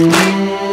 Música